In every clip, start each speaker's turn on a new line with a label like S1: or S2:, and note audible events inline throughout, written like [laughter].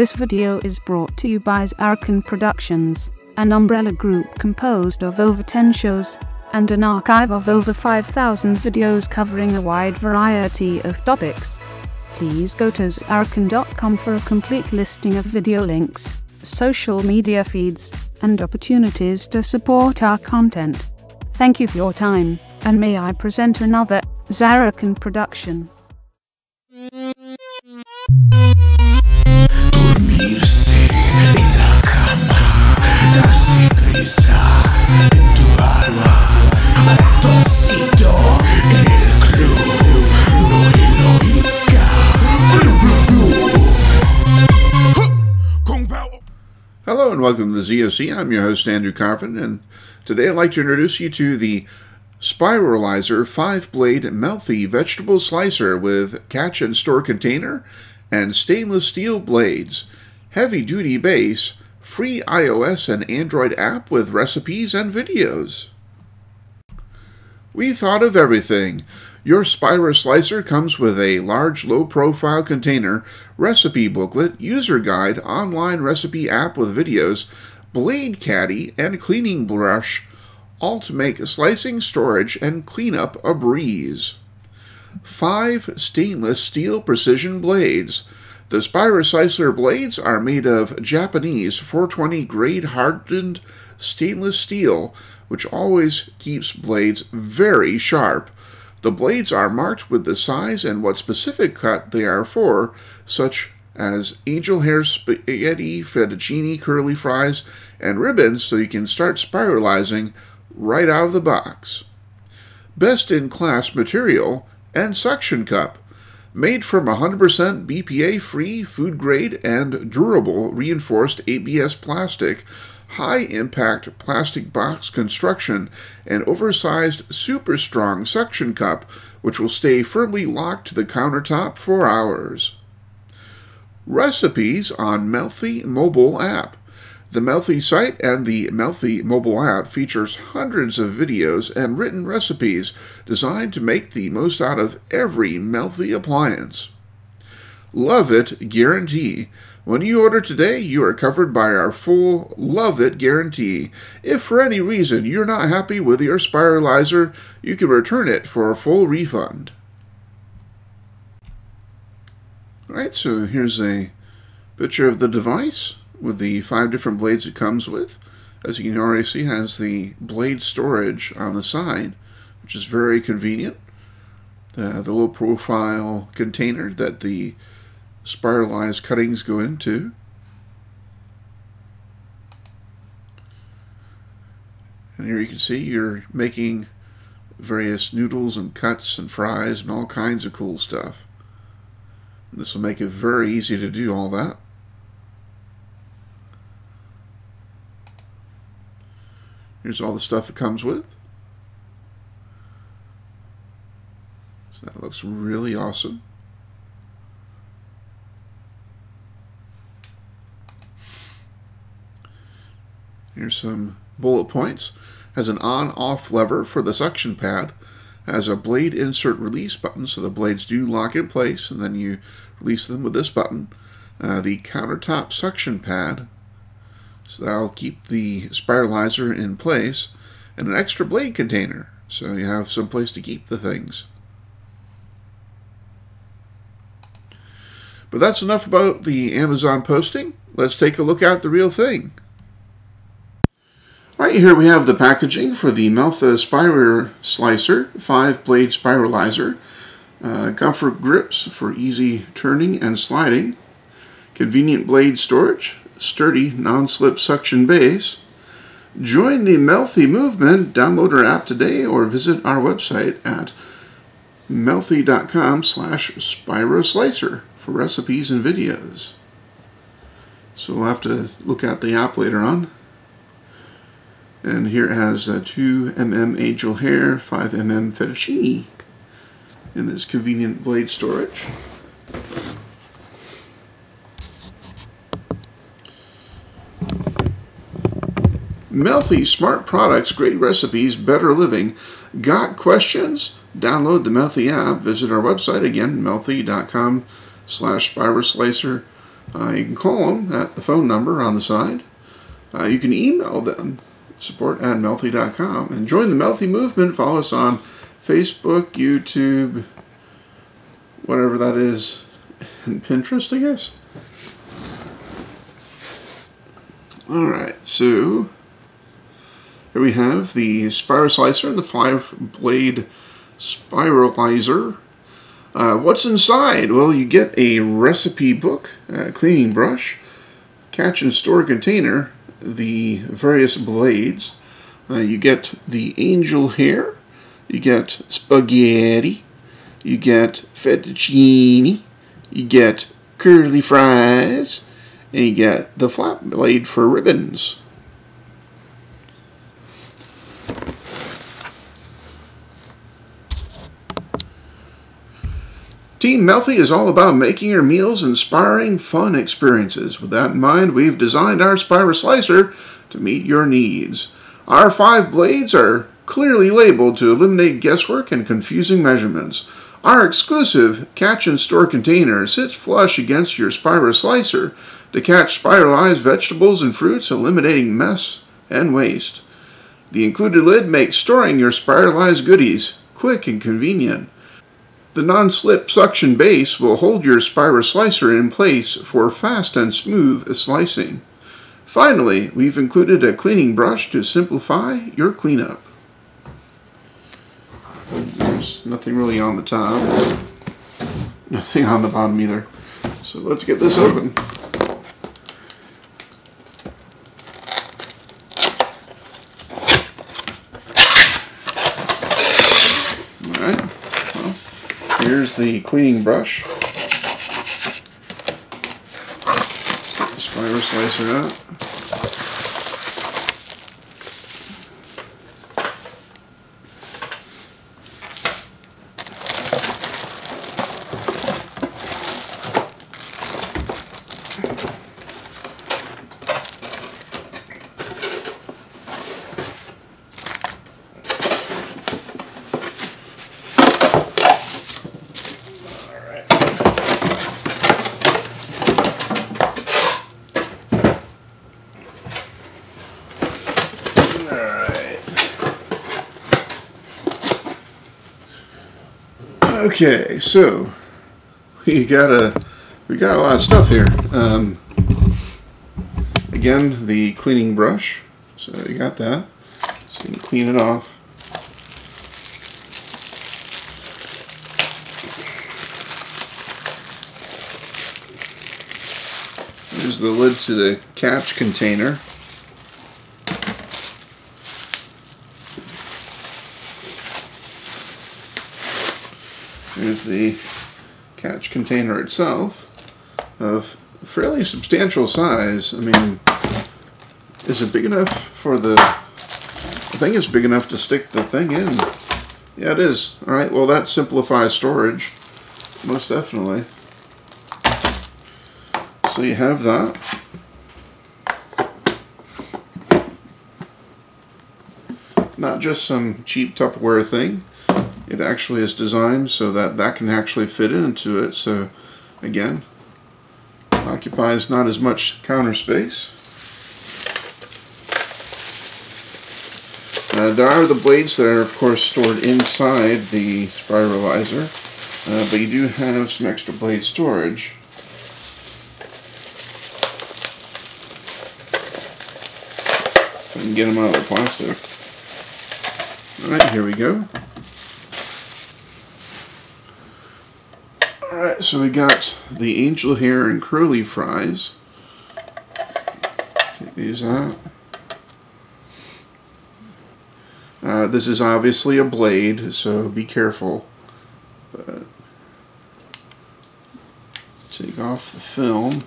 S1: This video is brought to you by Zarrakan Productions, an umbrella group composed of over 10 shows and an archive of over 5,000 videos covering a wide variety of topics. Please go to zarrakan.com for a complete listing of video links, social media feeds, and opportunities to support our content. Thank you for your time, and may I present another Zarrakan production.
S2: Hello and welcome to the ZOC. I'm your host Andrew Carvin, and today I'd like to introduce you to the Spiralizer 5-blade Mealthy vegetable slicer with catch and store container and stainless steel blades, heavy-duty base, free iOS and Android app with recipes and videos. We thought of everything. Your Spira Slicer comes with a large low profile container, recipe booklet, user guide, online recipe app with videos, blade caddy, and cleaning brush, all to make slicing, storage, and cleanup a breeze. Five stainless steel precision blades. The Slicer blades are made of Japanese 420 grade hardened stainless steel, which always keeps blades very sharp. The blades are marked with the size and what specific cut they are for, such as angel hair spaghetti, fettuccine, curly fries, and ribbons, so you can start spiralizing right out of the box. Best in class material and suction cup. Made from 100% BPA free, food grade, and durable reinforced ABS plastic, high impact plastic box construction, and oversized super strong suction cup, which will stay firmly locked to the countertop for hours. Recipes on Mealthy mobile app. The Mealthy site and the Mealthy mobile app features hundreds of videos and written recipes designed to make the most out of every Mealthy appliance. Love It Guarantee. When you order today, you are covered by our full Love It guarantee. If for any reason you're not happy with your spiralizer, you can return it for a full refund. Alright, so here's a picture of the device with the five different blades it comes with. As you can already see, has the blade storage on the side, which is very convenient. The, the low profile container that the spiralized cuttings go into. And here you can see you're making various noodles and cuts and fries and all kinds of cool stuff. This will make it very easy to do all that. Here's all the stuff it comes with. So that looks really awesome. Here's some bullet points. Has an on-off lever for the suction pad. Has a blade insert release button, so the blades do lock in place, and then you release them with this button. Uh, the countertop suction pad, so that'll keep the spiralizer in place, and an extra blade container, so you have some place to keep the things. But that's enough about the Amazon posting. Let's take a look at the real thing. Right here we have the packaging for the Mealthy Spira Slicer 5-blade spiralizer. Uh, comfort grips for easy turning and sliding. Convenient blade storage. Sturdy non-slip suction base. Join the Mealthy movement. Download our app today or visit our website at mealthy.com slash spiraslicer for recipes and videos. So we'll have to look at the app later on. And here it has uh, 2 mm angel hair, 5 mm fettuccine in this convenient blade storage. Mealthy Smart Products, Great Recipes, Better Living. Got questions? Download the Mealthy app. Visit our website again, mealthy.com slash spiraslicer uh, you can call them at the phone number on the side. Uh, you can email them, support at mealthy.com, and join the Mealthy movement. Follow us on Facebook, YouTube, whatever that is, [laughs] and Pinterest, I guess. Alright, so here we have the spiral slicer and the five blade spiralizer. Uh, what's inside? Well, you get a recipe book, a cleaning brush, catch and store container, the various blades. Uh, you get the angel hair, you get spaghetti, you get fettuccine, you get curly fries, and you get the flat blade for ribbons. Team Mealthy is all about making your meals inspiring, fun experiences. With that in mind, we've designed our Spira Slicer to meet your needs. Our five blades are clearly labeled to eliminate guesswork and confusing measurements. Our exclusive catch and store container sits flush against your Spira Slicer to catch spiralized vegetables and fruits, eliminating mess and waste. The included lid makes storing your spiralized goodies quick and convenient. The non-slip suction base will hold your Spira slicer in place for fast and smooth slicing. Finally, we've included a cleaning brush to simplify your cleanup. There's nothing really on the top, nothing on the bottom either. So let's get this open. Alright, well, here's the cleaning brush. Spiral slicer out. Alright. Okay, so we got a we got a lot of stuff here. Um, again, the cleaning brush. So you got that. So you can clean it off. There's the lid to the catch container. Here's the catch container itself of fairly substantial size. I mean, is it big enough for the... I think it's big enough to stick the thing in. Yeah, it is. Alright, well that simplifies storage. Most definitely. So you have that. Not just some cheap Tupperware thing it actually is designed so that that can actually fit into it. So again occupies not as much counter space. Uh, there are the blades that are of course stored inside the spiralizer uh, but you do have some extra blade storage. If I can get them out of the plastic. Alright here we go Alright, so we got the angel hair and curly fries. Take these out. Uh, this is obviously a blade, so be careful. But take off the film.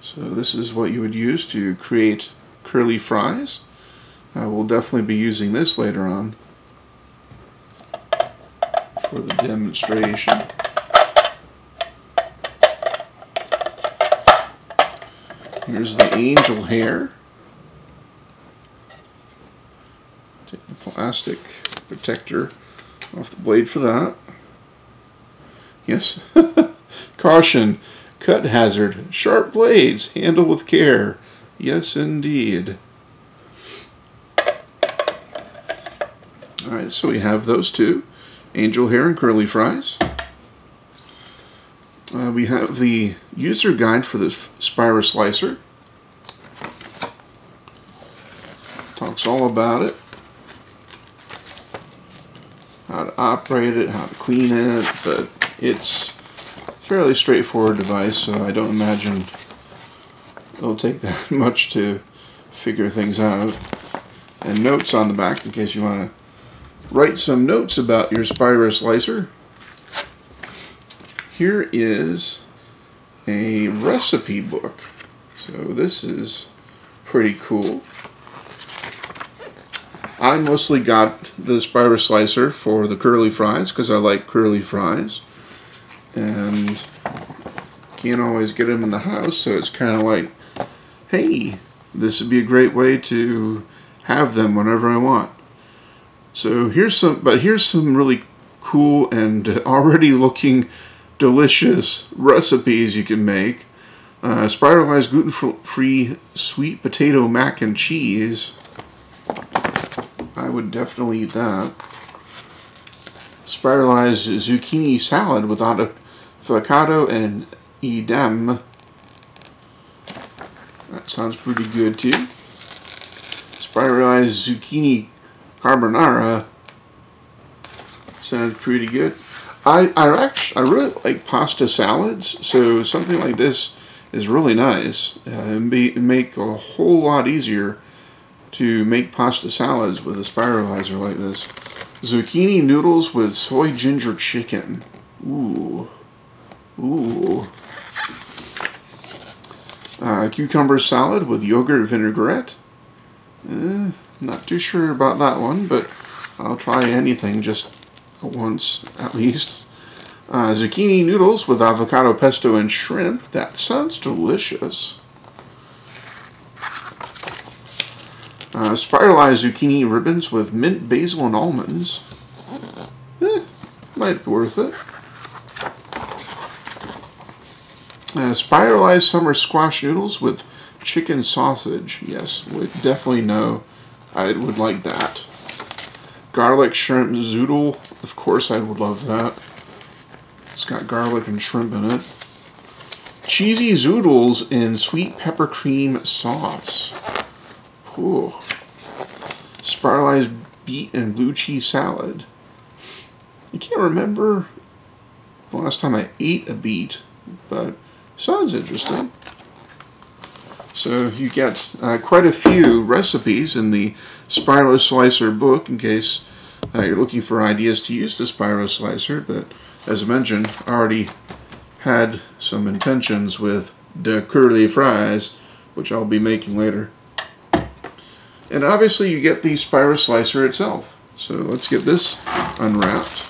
S2: So this is what you would use to create curly fries. Uh, we'll definitely be using this later on for the demonstration. Here's the angel hair. Take the plastic protector off the blade for that. Yes, [laughs] Caution, cut hazard, sharp blades, handle with care. Yes, indeed. Alright, so we have those two angel hair and curly fries. Uh, we have the user guide for the Spyro Slicer. Talks all about it. How to operate it, how to clean it, but it's a fairly straightforward device, so I don't imagine it'll take [laughs] that much to figure things out. And notes on the back in case you want to write some notes about your Spyro Slicer here is a recipe book. So this is pretty cool. I mostly got the Spyro Slicer for the curly fries because I like curly fries. And can't always get them in the house, so it's kind of like, hey, this would be a great way to have them whenever I want. So here's some, but here's some really cool and [laughs] already looking delicious recipes you can make. Uh, spiralized gluten-free sweet potato mac and cheese. I would definitely eat that. Spiralized zucchini salad with avocado and edam. That sounds pretty good too. Spiralized zucchini carbonara. Sounds pretty good. I I actually I really like pasta salads, so something like this is really nice. Uh, and be, make a whole lot easier to make pasta salads with a spiralizer like this. Zucchini noodles with soy ginger chicken. Ooh, ooh. Uh, cucumber salad with yogurt vinaigrette. Eh, not too sure about that one, but I'll try anything just once at least. Uh, zucchini noodles with avocado pesto and shrimp. That sounds delicious. Uh, spiralized zucchini ribbons with mint, basil, and almonds. Eh, might be worth it. Uh, spiralized summer squash noodles with chicken sausage. Yes, we definitely know I would like that. Garlic shrimp zoodle. Of course I would love that. It's got garlic and shrimp in it. Cheesy zoodles in sweet pepper cream sauce. Ooh. Spiralized beet and blue cheese salad. I can't remember the last time I ate a beet, but sounds interesting. So you get uh, quite a few recipes in the Spyro Slicer book in case uh, you're looking for ideas to use the Spyro Slicer, but as I mentioned, I already had some intentions with the curly fries, which I'll be making later. And obviously you get the Spyro Slicer itself. So let's get this unwrapped.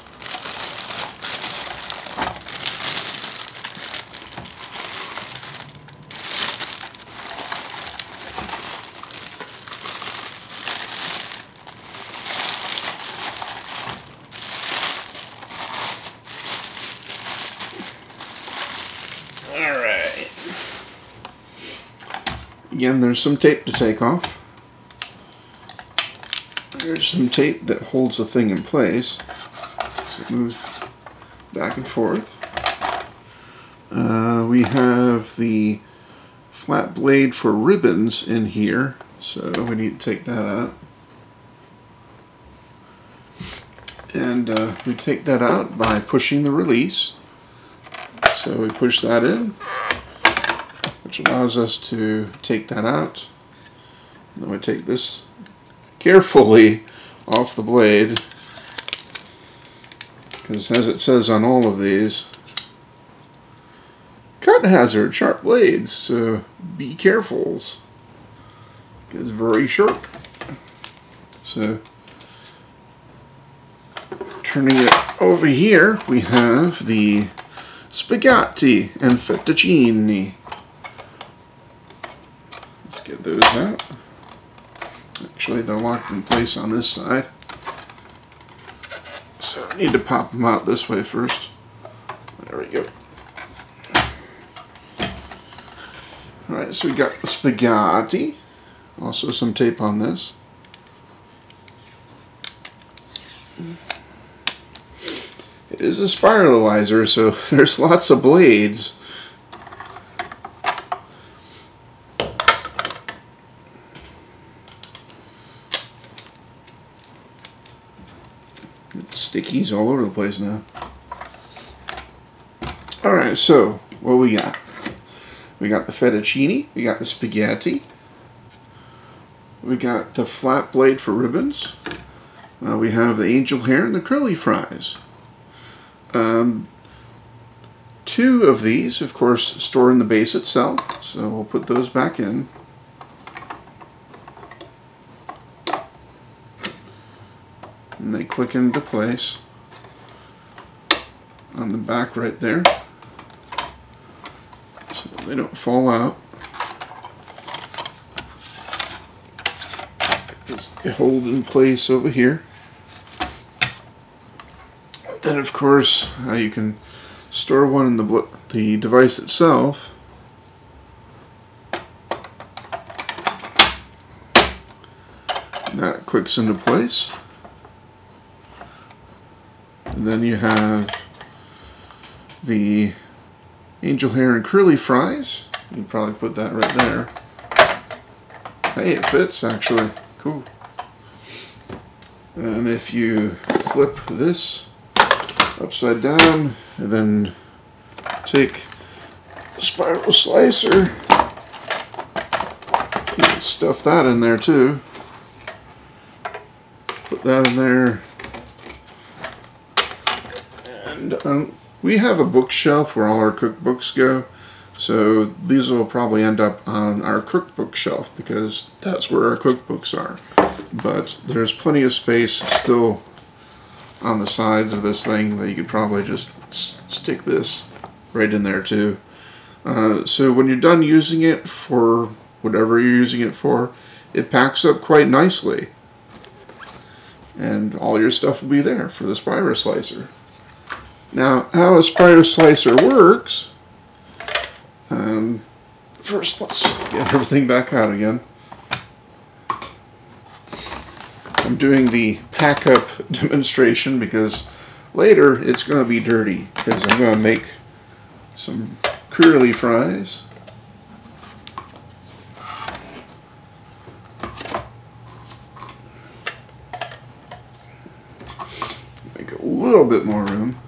S2: Again, there's some tape to take off. There's some tape that holds the thing in place. So it moves back and forth. Uh, we have the flat blade for ribbons in here, so we need to take that out. And uh, we take that out by pushing the release. So we push that in which allows us to take that out. And then we take this carefully off the blade because as it says on all of these cut hazard sharp blades so be careful it's very sharp. So turning it over here we have the spaghetti and fettuccine those out. Actually, they're locked in place on this side. So I need to pop them out this way first. There we go. Alright, so we got the spaghetti. Also some tape on this. It is a spiralizer, so [laughs] there's lots of blades. Stickies all over the place now. Alright, so what we got? We got the fettuccine, we got the spaghetti, we got the flat blade for ribbons, uh, we have the angel hair and the curly fries. Um, two of these, of course, store in the base itself, so we'll put those back in. And they click into place on the back right there so they don't fall out. Just hold in place over here. Then of course uh, you can store one in the, the device itself. That clicks into place. And then you have the angel hair and curly fries. You probably put that right there. Hey, it fits actually. Cool. And if you flip this upside down and then take the spiral slicer, stuff that in there too. Put that in there. Um, we have a bookshelf where all our cookbooks go. So these will probably end up on our cookbook shelf because that's where our cookbooks are. But there's plenty of space still on the sides of this thing that you could probably just stick this right in there too. Uh, so when you're done using it for whatever you're using it for, it packs up quite nicely. And all your stuff will be there for the spiral slicer. Now, how a spiral slicer works, um, first let's get everything back out again. I'm doing the pack up [laughs] demonstration because later it's going to be dirty because I'm going to make some curly fries. Make a little bit more room.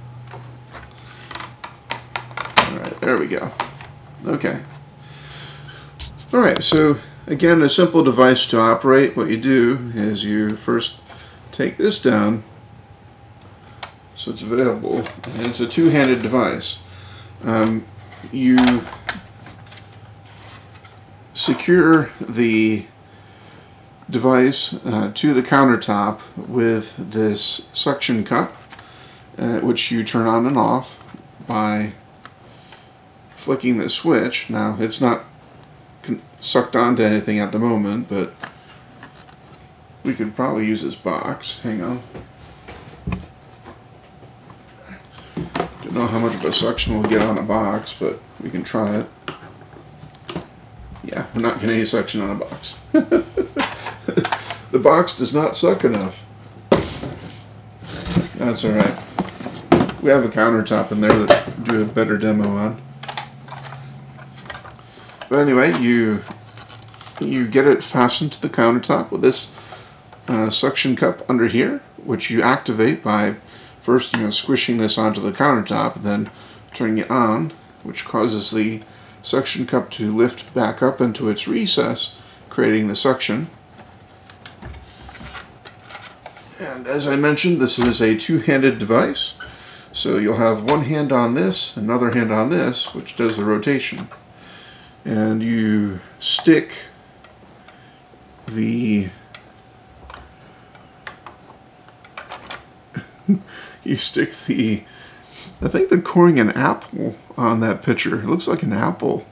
S2: Alright, there we go. Okay. Alright, so again, a simple device to operate. What you do is you first take this down so it's available. And it's a two-handed device. Um, you secure the device uh, to the countertop with this suction cup, uh, which you turn on and off by flicking the switch. Now, it's not sucked onto anything at the moment, but we could probably use this box. Hang on. Don't know how much of a suction we'll get on a box, but we can try it. Yeah, we're not getting any suction on a box. [laughs] the box does not suck enough. That's alright. We have a countertop in there that do a better demo on. But anyway, you you get it fastened to the countertop with this uh, suction cup under here, which you activate by first you know squishing this onto the countertop, then turning it on, which causes the suction cup to lift back up into its recess, creating the suction. And as I mentioned, this is a two-handed device. So you'll have one hand on this, another hand on this, which does the rotation and you stick the [laughs] you stick the I think they're coring an apple on that picture. It looks like an apple.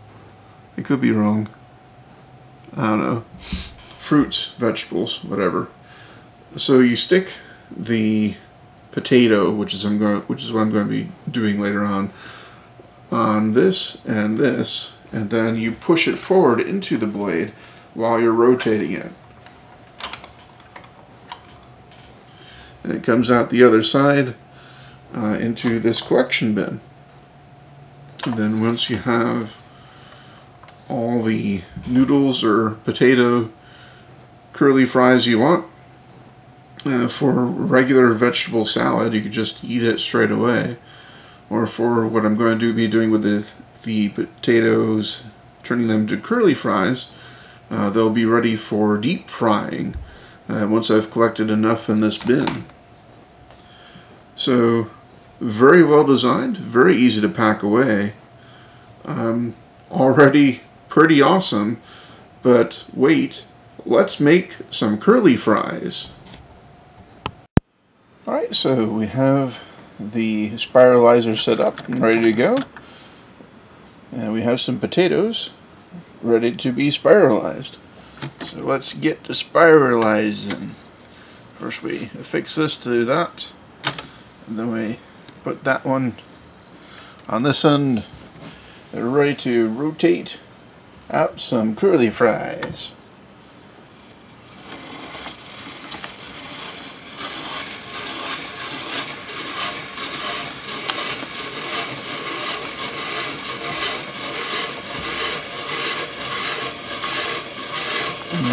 S2: It could be wrong. I don't know. Fruits, vegetables, whatever. So you stick the potato, which is I'm going, which is what I'm going to be doing later on, on this and this, and then you push it forward into the blade while you're rotating it. And it comes out the other side uh, into this collection bin. And then once you have all the noodles or potato curly fries you want, uh, for regular vegetable salad, you could just eat it straight away. Or for what I'm going to be doing with the, the potatoes, turning them to curly fries, uh, they'll be ready for deep frying uh, once I've collected enough in this bin. So, very well designed, very easy to pack away. Um, already pretty awesome, but wait, let's make some curly fries. Alright, so we have the spiralizer set up and ready to go. And we have some potatoes ready to be spiralized. So let's get to spiralizing. First we affix this to that, and then we put that one on this end. They're ready to rotate out some curly fries.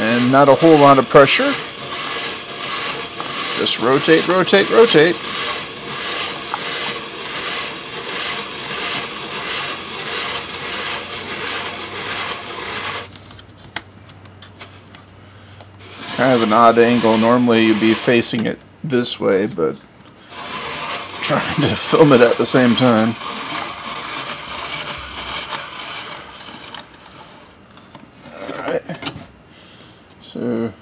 S2: and not a whole lot of pressure. Just rotate, rotate, rotate. Kind of an odd angle. Normally you'd be facing it this way, but trying to [laughs] film it at the same time. So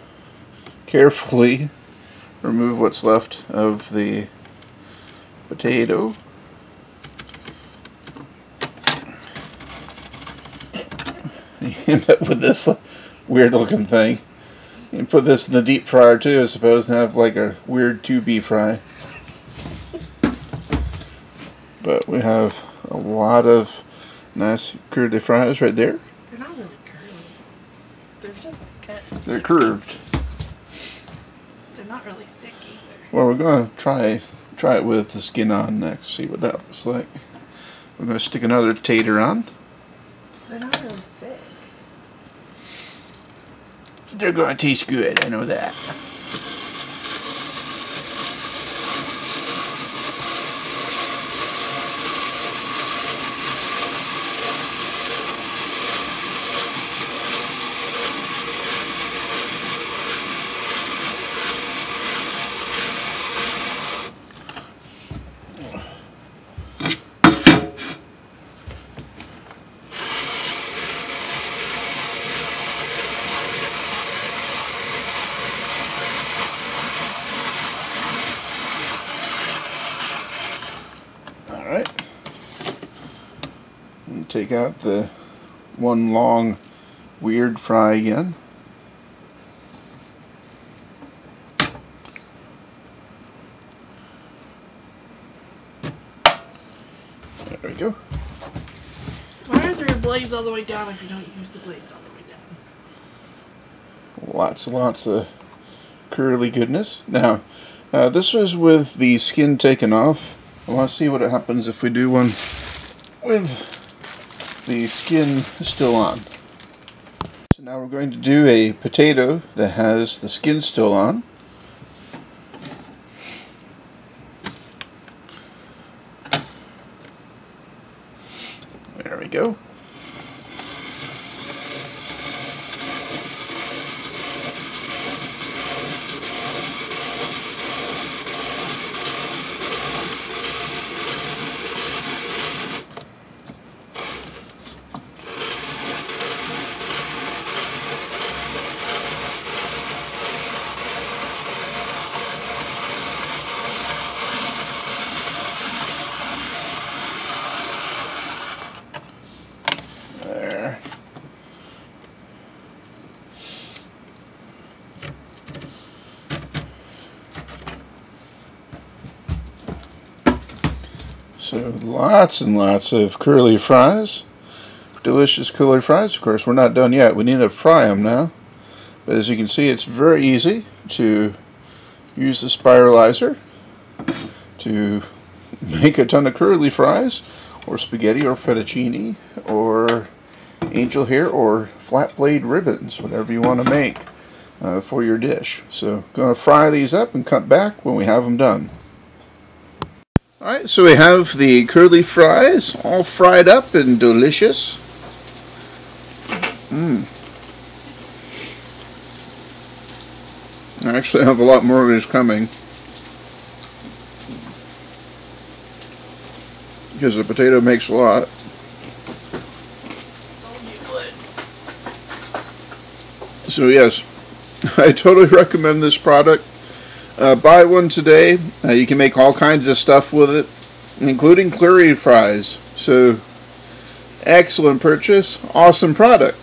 S2: carefully remove what's left of the potato. You end up with this weird looking thing. You put this in the deep fryer too, I suppose, and have like a weird 2B fry. But we have a lot of nice curly fries right there.
S3: They're not really curly. They're just cut.
S2: They're curved.
S3: They're not really thick either.
S2: Well, we're gonna try try it with the skin on next. See what that looks like. We're gonna stick another tater on.
S3: They're not really thick.
S2: They're gonna taste good. I know that. Alright. And take out the one long weird fry again. There we go.
S3: Why are there blades all the way down if you don't use the blades all the way down?
S2: Lots and lots of curly goodness. Now, uh, this was with the skin taken off. I want to see what happens if we do one with the skin is still on. So now we're going to do a potato that has the skin still on. There we go. There. So lots and lots of curly fries. delicious curly fries. Of course, we're not done yet. We need to fry them now. But as you can see, it's very easy to use the spiralizer to make a ton of curly fries or spaghetti or fettuccine or angel hair or flat blade ribbons, whatever you want to make uh, for your dish. So going to fry these up and cut back when we have them done. Alright, so we have the curly fries all fried up and delicious. Mmm. I actually have a lot more of these coming. Because the potato makes a lot. So yes, [laughs] I totally recommend this product. Uh, buy one today. Uh, you can make all kinds of stuff with it, including curly fries. So, excellent purchase. Awesome product.